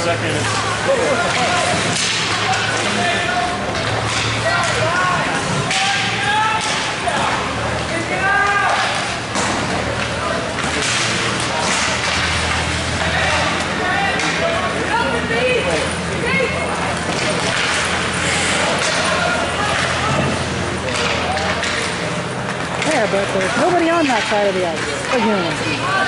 second. There, but there's nobody on that side of the ice. Again.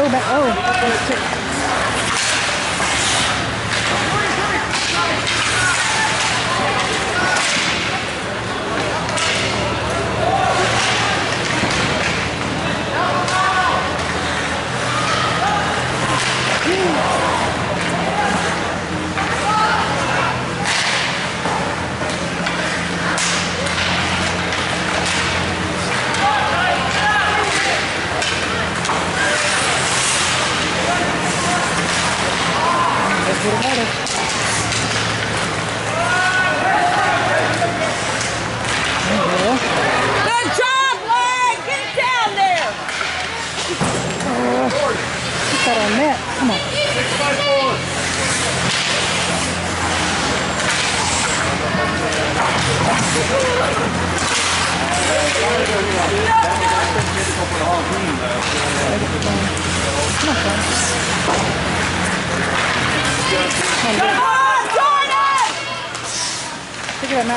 Go. Oh. Let's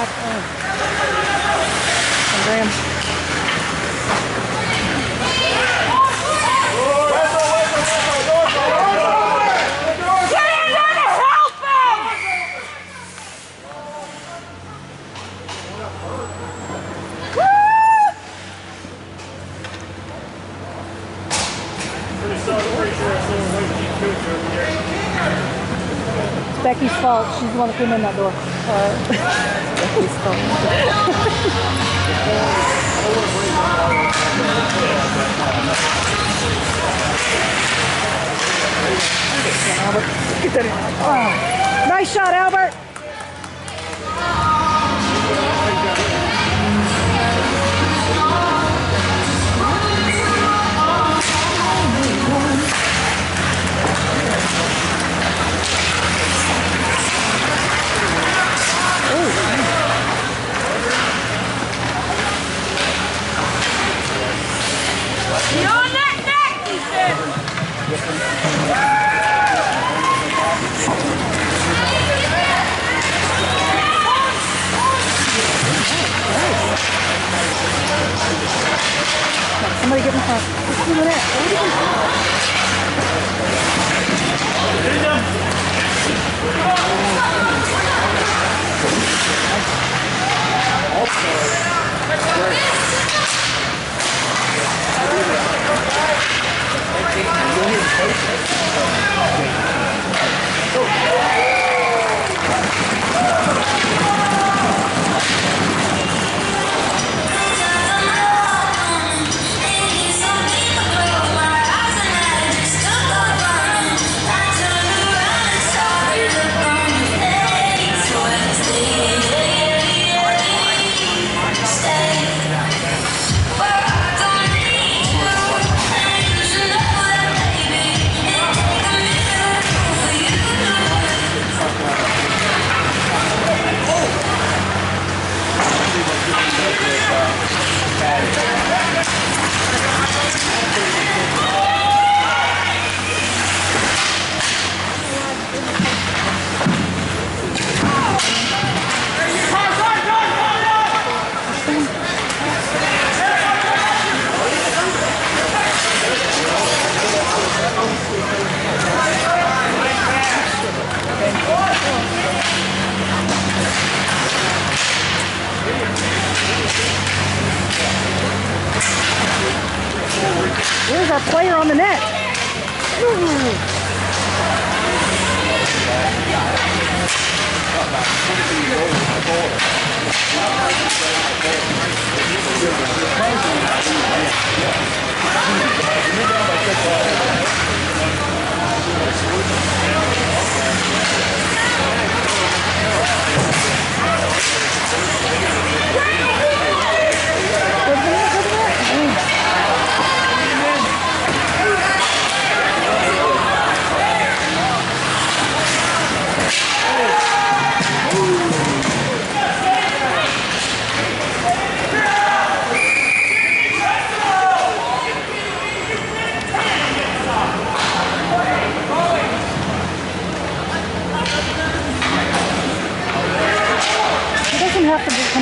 Matt. Oh. And Graham. Help! Becky's fault. She's the one that came in that door. Uh, Becky's fault. Albert, get that in. Oh, nice shot, Albert.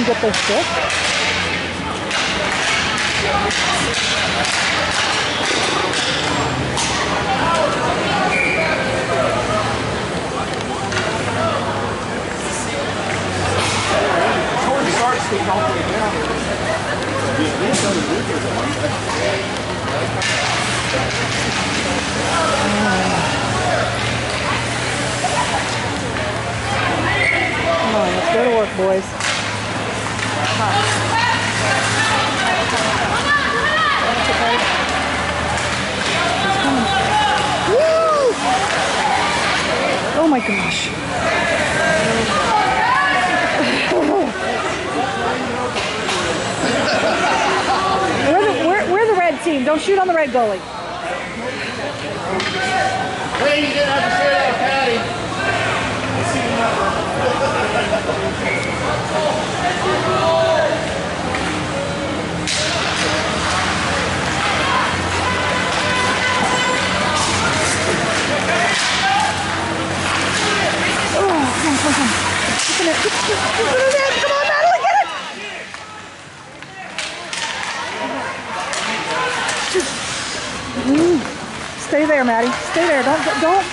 Come get this stick. Let's go to work, boys. Oh my gosh. We're the, we're, we're the red team. Don't shoot on the red goalie. Hey, Stay there, Maddie. Stay there. Don't, don't.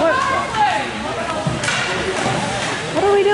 What? What are we doing here? So that's at least a good thing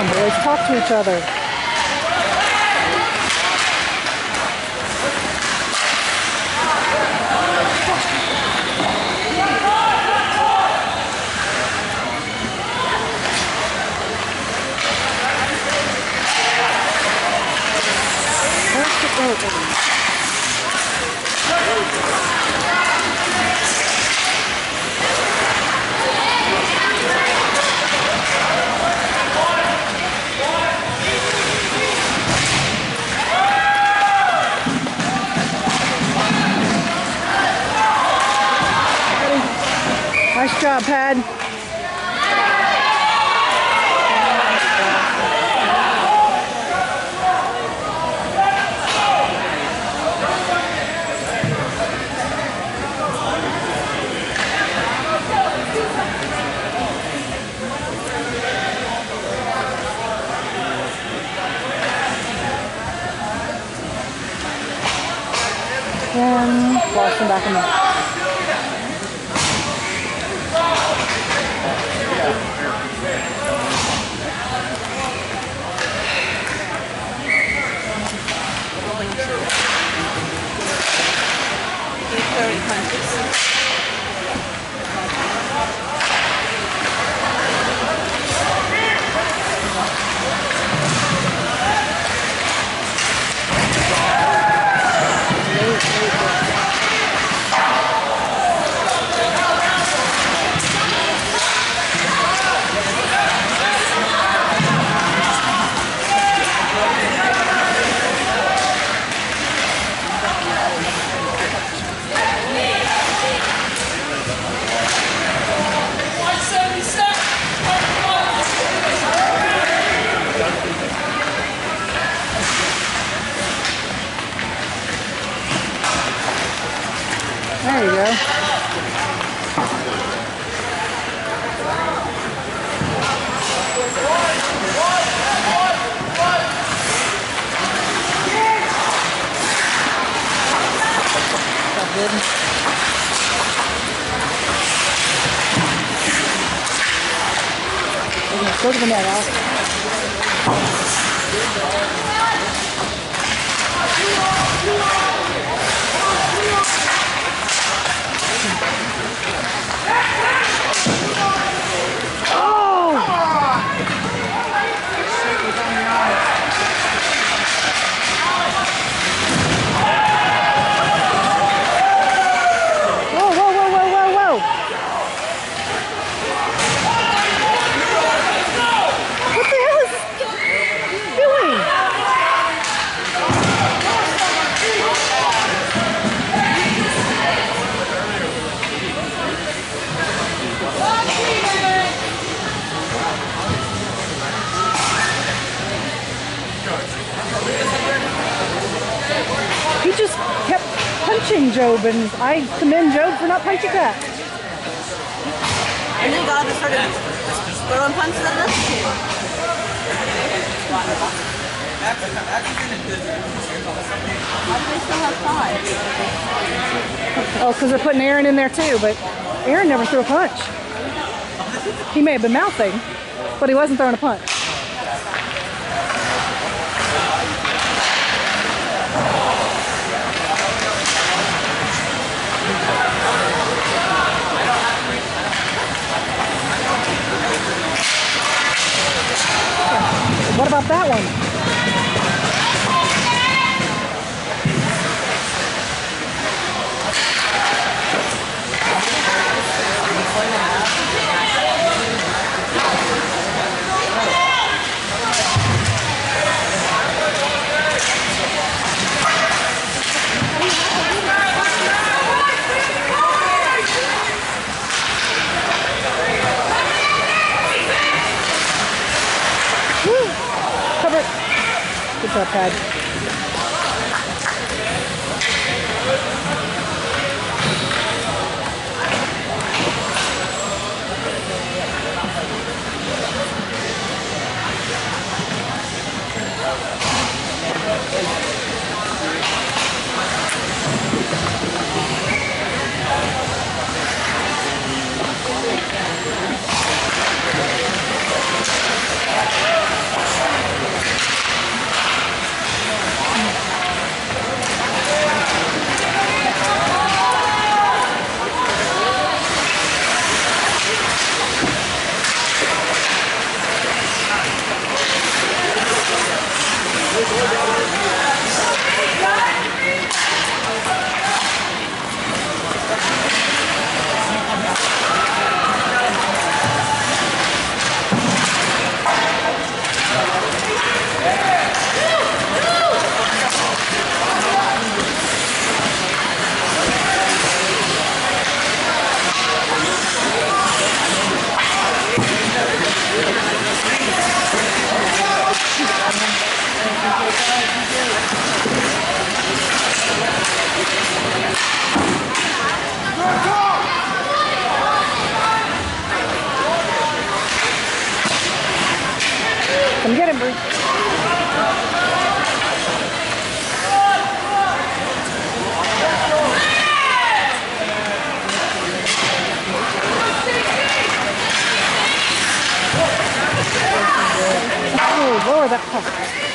Come boys, talk to each other. Nice job, Pad. And Boston back in there. Give 30 There you go. Go to the net, Alex. Job for not punching that. And then God just started throwing punches at us. Why do they still have five? Oh, because they're putting Aaron in there too, but Aaron never threw a punch. He may have been mouthing, but he wasn't throwing a punch. What about that one? Good lower that puck.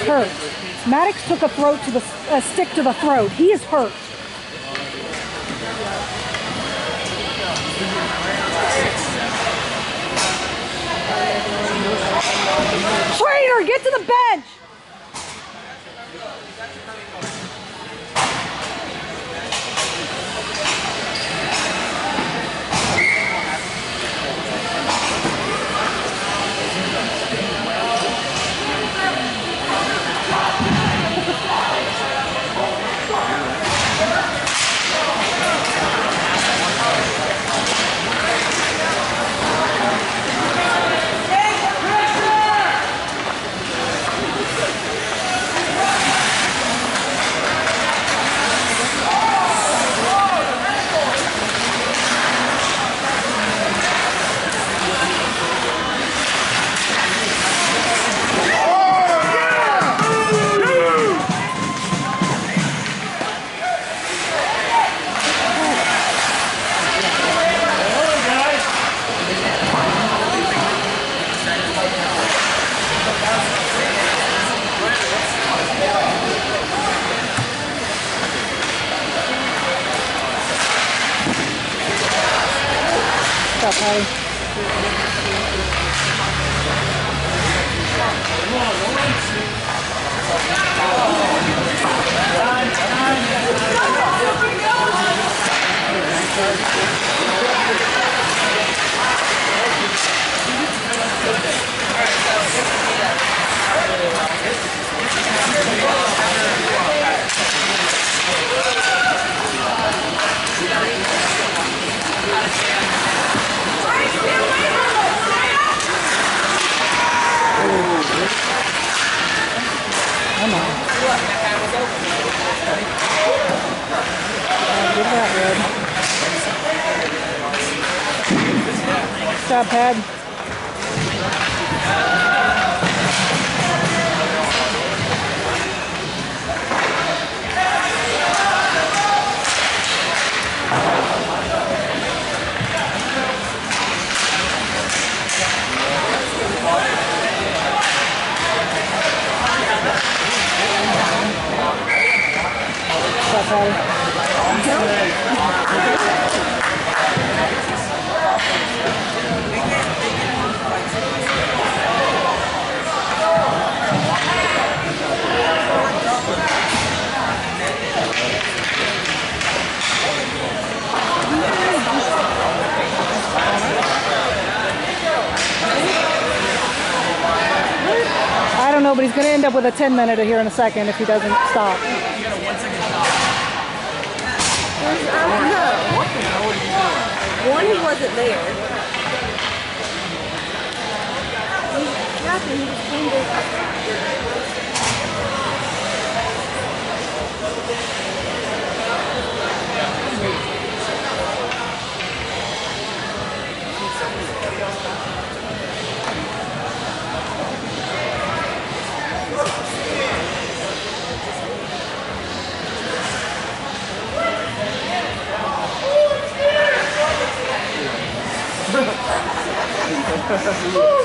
Hurt. Maddox took a throat to the a stick to the throat. He is hurt. Trainer, get to the bench. Stop, pad. Know, but he's going to end up with a 10 minute here in a second if he doesn't stop. One, he wasn't there. Nothing. To. All right, end